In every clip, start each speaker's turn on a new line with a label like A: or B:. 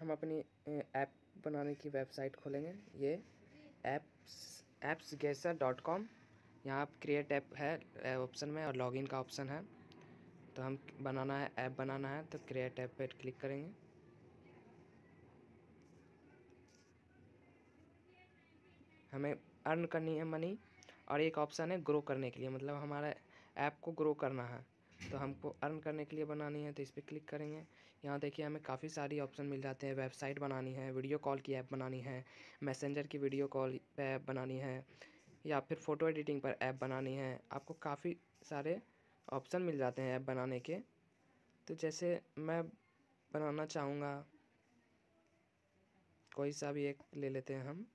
A: हम अपनी ऐप बनाने की वेबसाइट खोलेंगे। ये एप्स ऐप्स गैसर डॉट कॉम यहाँ आप क्रिएट ऐप है ऑप्शन में और लॉगिन का ऑप्शन है। तो हम बनाना है ऐप बनाना है तो क्रिएट ऐप पर क्लिक करेंगे। हमें अर्न करनी है मनी और एक ऑप्शन है ग्रो करने के लिए। मतलब हमारा ऐप को ग्रो करना है। तो हमको अर्न करने के लिए बनानी है तो इस पर क्लिक करेंगे। यहाँ देखिए हमें काफ़ी सारी ऑप्शन मिल जाते हैं। वेबसाइट बनानी है वीडियो कॉल की ऐप बनानी है मैसेंजर की वीडियो कॉल ऐप बनानी है, या फिर फ़ोटो एडिटिंग पर ऐप बनानी है। आपको काफ़ी सारे ऑप्शन मिल जाते हैं ऐप बनाने के। तो जैसे मैं बनाना चाहूँगा, कोई सा भी एक ले लेते हैं हम।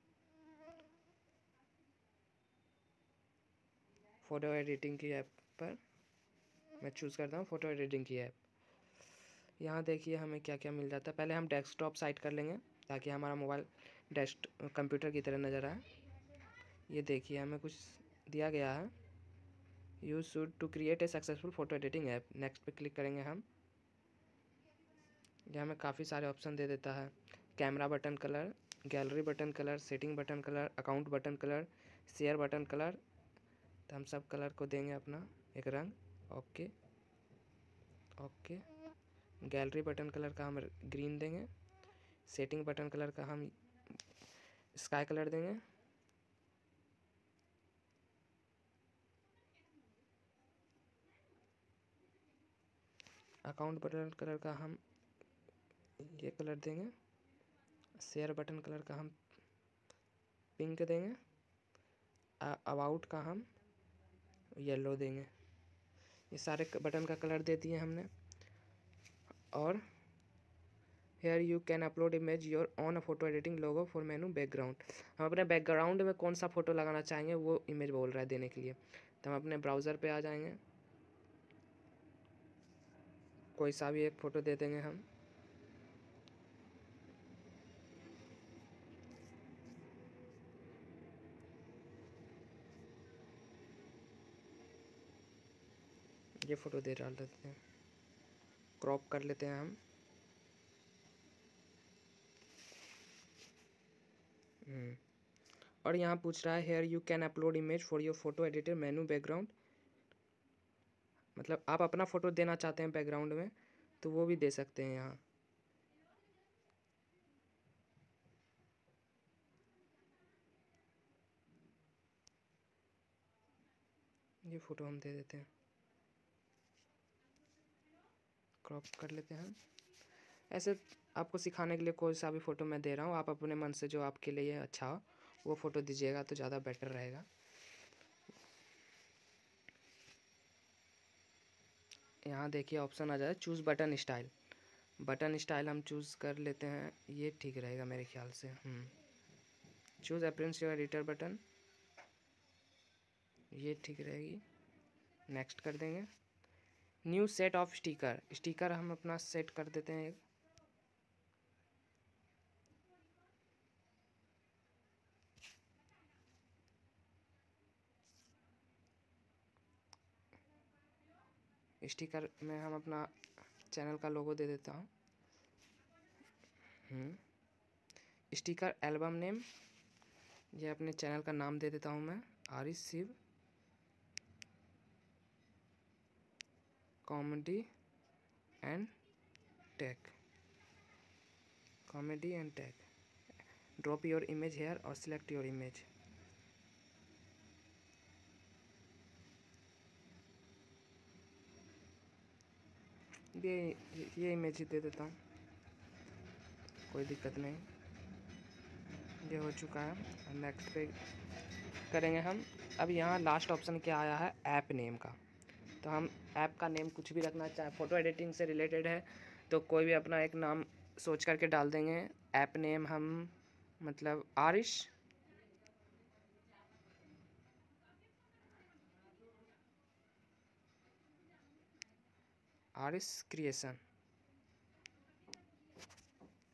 A: फ़ोटो एडिटिंग की ऐप पर। मैं चूज़ करता हूँ फ़ोटो एडिटिंग की ऐप यहाँ देखिए हमें क्या क्या मिल जाता है। पहले हम डेस्कटॉप साइट कर लेंगे, ताकि हमारा मोबाइल डेस्क कंप्यूटर की तरह नज़र आए। ये देखिए, हमें कुछ दिया गया है। You should to create a successful photo editing app next पे क्लिक करेंगे हम। यह हमें काफ़ी सारे ऑप्शन दे देता है। Camera button colour gallery button colour setting button colour account button colour share button colour तो हम सब कलर को देंगे अपना एक रंग। Okay. Okay. Gallery button colour का हम ग्रीन देंगे। सेटिंग बटन कलर का हम स्काई कलर देंगे। अकाउंट बटन कलर का हम ये कलर देंगे। शेयर बटन कलर का हम पिंक देंगे। अबाउट का हम येलो देंगे। ये सारे बटन का कलर दे दिए हमने। और here you can upload image your on a photo editing logo for menu background हम अपने बैकग्राउंड में कौन सा फ़ोटो लगाना चाहेंगे, वो इमेज बोल रहा है देने के लिए। तो हम अपने ब्राउज़र पे आ जाएँगे। कोई सा भी एक फ़ोटो दे देंगे हम। ये फ़ोटो दे डाल देते हैं। क्रॉप कर लेते हैं हम। हम्म। और यहाँ पूछ रहा है here you can upload image for your photo editor menu background मतलब आप अपना फ़ोटो देना चाहते हैं बैकग्राउंड में तो वो भी दे सकते हैं यहाँ। ये फ़ोटो हम दे देते हैं। क्रॉप कर लेते हैं ऐसे आपको सिखाने के लिए कोई सा भी फ़ोटो मैं दे रहा हूँ, आप अपने मन से जो आपके लिए अच्छा हो, वो फ़ोटो दीजिएगा तो ज़्यादा बेटर रहेगा। यहाँ देखिए ऑप्शन आ जाए choose button style button style हम चूज़ कर लेते हैं, ये ठीक रहेगा मेरे ख्याल से। Choose appearance your editor button ये ठीक रहेगी। नेक्स्ट कर देंगे। New set of sticker. Sticker हम अपना सेट कर देते हैं। स्टिकर में हम अपना चैनल का लोगो दे देता हूँ। Sticker album name. ये अपने चैनल का नाम दे देता हूँ मैं Aaris Shiv. Comedy and tag comedy and tag drop your image here or select your image ये ये इमेज ही दे देता हूँ कोई दिक्कत नहीं ये हो चुका है नेक्स्ट पे करेंगे हम अब यहाँ लास्ट ऑप्शन क्या आया है ऐप नेम का तो हम ऐप का नेम कुछ भी रखना चाहे फ़ोटो एडिटिंग से रिलेटेड है तो कोई भी अपना एक नाम सोच करके डाल देंगे। ऐप नेम हम मतलब आरिश। आरिश क्रिएशन।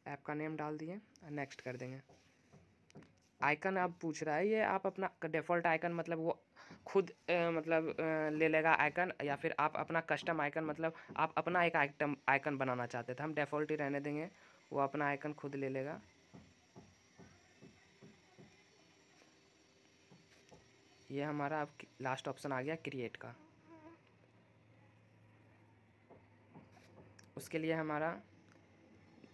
A: ऐप का नेम डाल दिए, और नेक्स्ट कर देंगे। आइकन अब पूछ रहा है ये आप अपना डिफ़ॉल्ट आइकन मतलब वो खुद आ, मतलब आ, ले लेगा आइकन या फिर आप अपना कस्टम आइकन मतलब आप अपना एक आइटम आइकन बनाना चाहते थे हम डिफ़ॉल्ट ही रहने देंगे वो अपना आइकन खुद ले लेगा। ये हमारा अब लास्ट ऑप्शन आ गया क्रिएट का। उसके लिए हमारा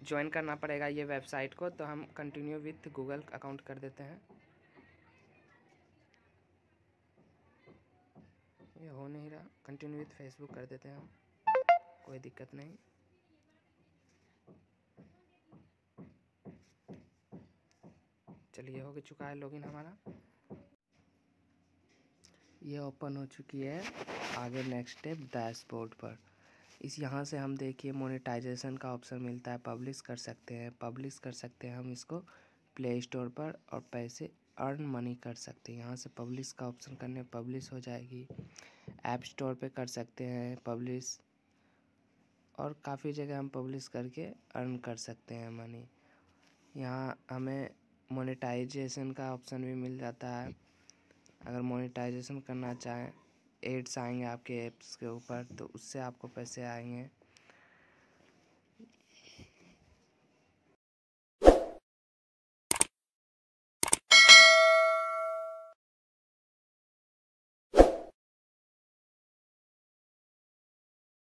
A: ज्वाइन करना पड़ेगा ये वेबसाइट को तो हम कंटिन्यू विथ गूगल अकाउंट कर देते हैं। ये हो नहीं रहा। कंटिन्यू विथ फेसबुक कर देते हैं हम। कोई दिक्कत नहीं। चलिए, हो चुका है लॉगिन हमारा। ये ओपन हो चुकी है। आगे नेक्स्ट स्टेप डैशबोर्ड पर। इस यहाँ से हम देखिए मोनेटाइजेशन का ऑप्शन मिलता है पब्लिश कर सकते हैं। पब्लिश कर सकते हैं हम इसको प्ले स्टोर पर और पैसे अर्न मनी कर सकते हैं। यहाँ से पब्लिश का ऑप्शन करने पब्लिश हो जाएगी। ऐप स्टोर पे कर सकते हैं पब्लिश और काफ़ी जगह हम पब्लिश करके अर्न कर सकते हैं मनी यहाँ हमें मोनेटाइजेशन का ऑप्शन भी मिल जाता है। अगर मोनेटाइजेशन करना चाहें एड्स आएँगे आपके ऐप्स के ऊपर तो उससे आपको पैसे आएँगे।